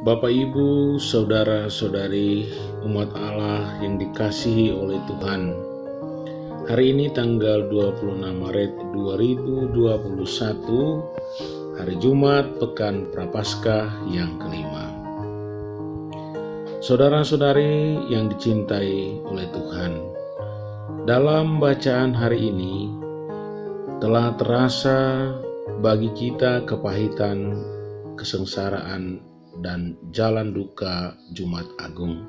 Bapak, Ibu, saudara-saudari umat Allah yang dikasihi oleh Tuhan. Hari ini tanggal 26 Maret 2021, hari Jumat pekan Prapaskah yang kelima. Saudara-saudari yang dicintai oleh Tuhan, dalam bacaan hari ini telah terasa bagi kita kepahitan, kesengsaraan, dan jalan duka Jumat Agung.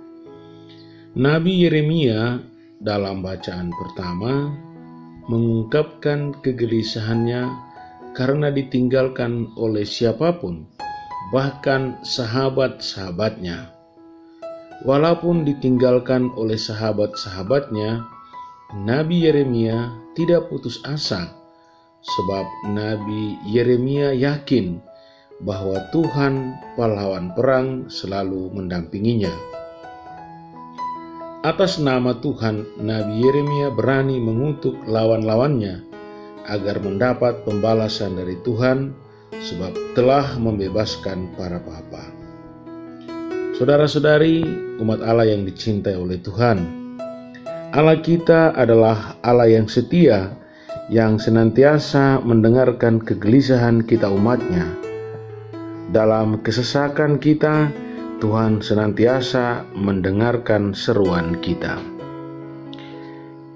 Nabi Yeremia dalam bacaan pertama mengungkapkan kegelisahannya karena ditinggalkan oleh siapa pun, bahkan sahabat-sahabatnya. Walaupun ditinggalkan oleh sahabat-sahabatnya, Nabi Yeremia tidak putus asa, sebab Nabi Yeremia yakin bahwa Tuhan pahlawan perang selalu mendampinginya. Atas nama Tuhan, Nabi Yeremia berani mengutuk lawan-lawannya agar mendapat pembalasan dari Tuhan sebab telah membebaskan para papa. Saudara-saudari, umat Allah yang dicintai oleh Tuhan, Allah kita adalah Allah yang setia, yang senantiasa mendengarkan kegelisahan kita umatnya, dalam kesesakan kita, Tuhan senantiasa mendengarkan seruan kita.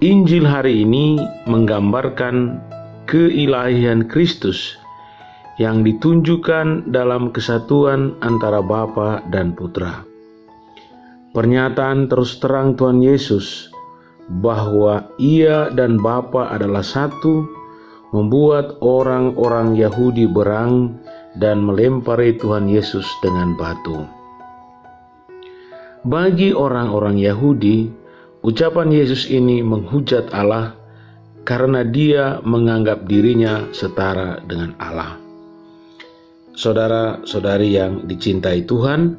Injil hari ini menggambarkan keilahian Kristus yang ditunjukkan dalam kesatuan antara Bapa dan Putra. Pernyataan terus terang Tuhan Yesus bahwa Ia dan Bapa adalah satu membuat orang-orang Yahudi berang dan melempari Tuhan Yesus dengan batu. Bagi orang-orang Yahudi, ucapan Yesus ini menghujat Allah karena dia menganggap dirinya setara dengan Allah. Saudara-saudari yang dicintai Tuhan,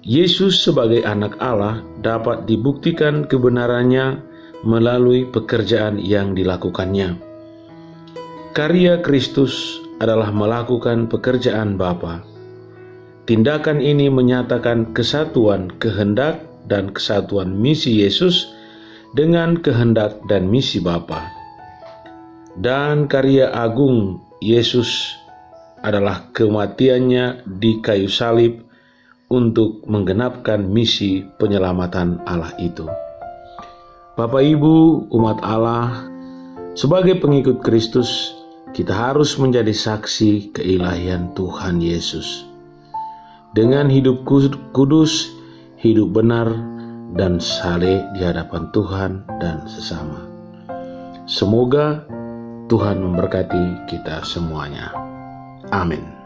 Yesus sebagai anak Allah dapat dibuktikan kebenarannya melalui pekerjaan yang dilakukannya. Karya Kristus adalah melakukan pekerjaan Bapa. Tindakan ini menyatakan kesatuan kehendak dan kesatuan misi Yesus dengan kehendak dan misi Bapa. Dan karya agung Yesus adalah kematiannya di kayu salib untuk menggenapkan misi penyelamatan Allah itu. Bapak Ibu, umat Allah, sebagai pengikut Kristus, kita harus menjadi saksi keilahian Tuhan Yesus. Dengan hidup kudus, hidup benar, dan saleh di hadapan Tuhan dan sesama. Semoga Tuhan memberkati kita semuanya. Amin.